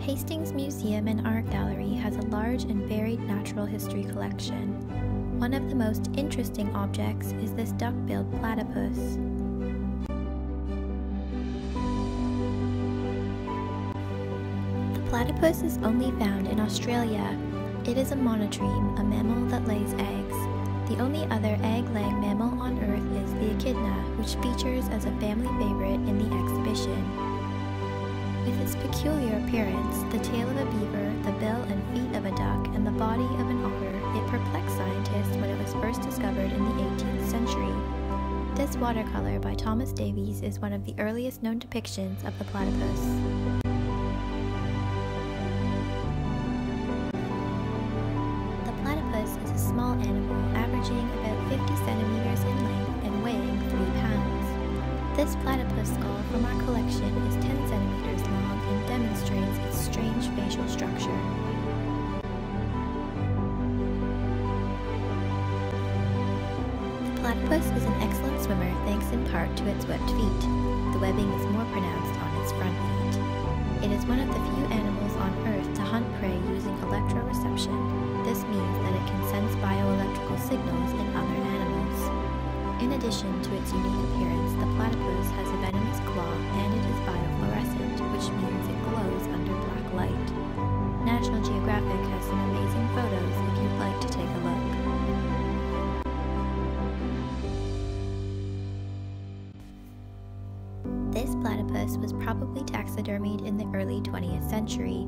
Hastings Museum and Art Gallery has a large and varied natural history collection. One of the most interesting objects is this duck-billed platypus. The platypus is only found in Australia. It is a monotreme, a mammal that lays eggs. The only other egg-laying mammal on Earth is the echidna, which features as a family favorite in the exhibition. With its peculiar appearance, the tail of a beaver, the bill and feet of a duck, and the body of an otter, it perplexed scientists when it was first discovered in the 18th century. This watercolor by Thomas Davies is one of the earliest known depictions of the platypus. The platypus is a small animal averaging about This platypus skull from our collection is 10 centimeters long and demonstrates its strange facial structure. The platypus is an excellent swimmer thanks in part to its webbed feet. The webbing is more pronounced on its front feet. It is one of the few animals on Earth to hunt prey using electroreception. This means that it can sense bioelectrical signals addition to its unique appearance, the platypus has a venomous claw and it is biofluorescent, which means it glows under black light. National Geographic has some amazing photos if you'd like to take a look. This platypus was probably taxidermied in the early 20th century.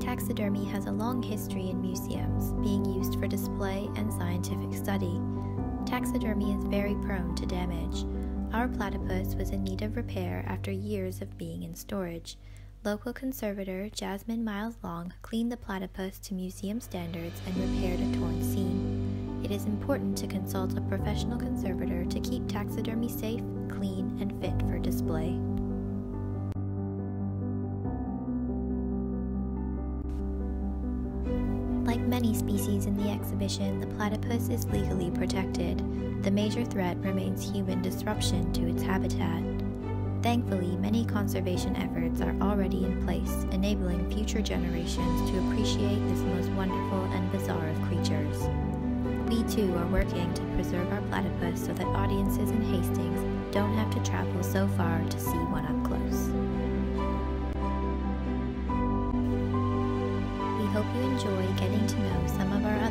Taxidermy has a long history in museums, being used for display and scientific study. Taxidermy is very prone to damage. Our platypus was in need of repair after years of being in storage. Local conservator Jasmine Miles Long cleaned the platypus to museum standards and repaired a torn seam. It is important to consult a professional conservator to keep taxidermy safe, clean, and fit for display. Like many species in the exhibition, the platypus is legally protected. The major threat remains human disruption to its habitat. Thankfully, many conservation efforts are already in place, enabling future generations to appreciate this most wonderful and bizarre of creatures. We too are working to preserve our platypus so that audiences in Hastings don't have to travel so far to see one up close. enjoy getting to know some of our